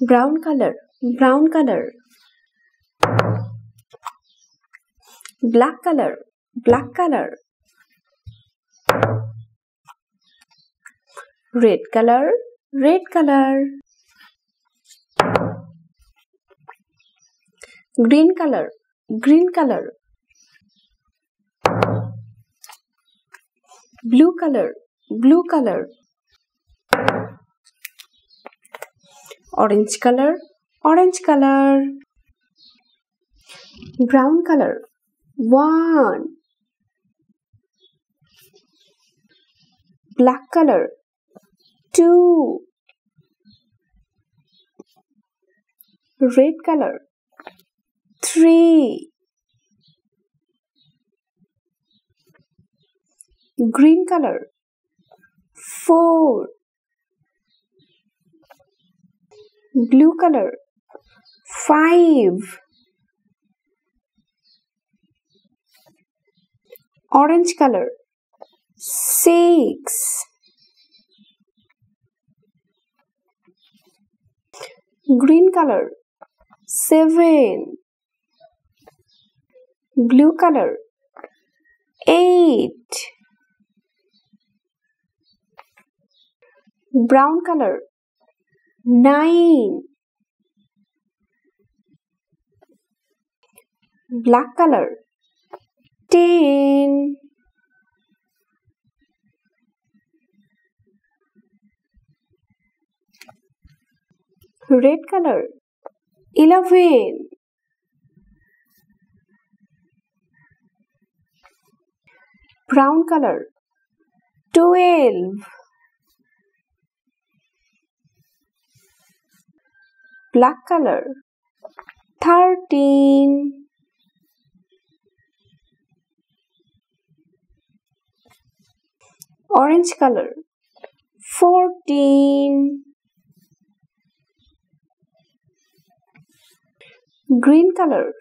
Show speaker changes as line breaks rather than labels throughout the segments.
brown color. Brown color. Black color. Black color. Red color. Red color. Green color. Green color. Blue color. Blue color orange color orange color brown color one black color two red color three green color four blue color. Five. Orange color. Six. Green color. Seven. Blue color. Eight. Brown color nine. Black color. Ten. Red color. Eleven. Brown color. Twelve black color. Thirteen. Orange color. 14 green color.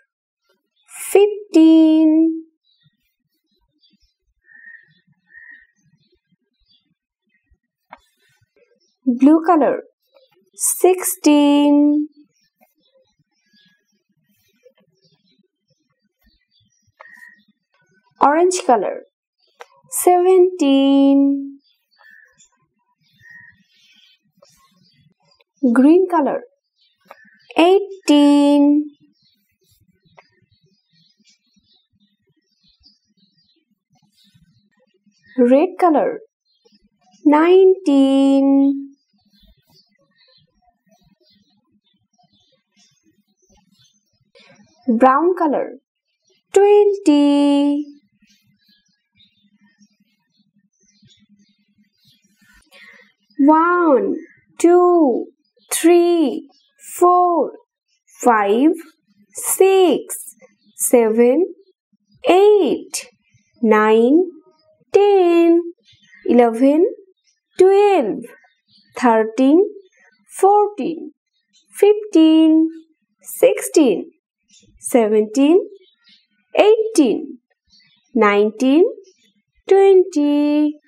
15 blue color 16 orange color seventeen. Green color eighteen. Red color nineteen brown color Twenty. one, two, three, four, five, six, seven, eight, nine, ten, eleven, twelve, thirteen, fourteen, fifteen, sixteen, seventeen, eighteen, nineteen, twenty.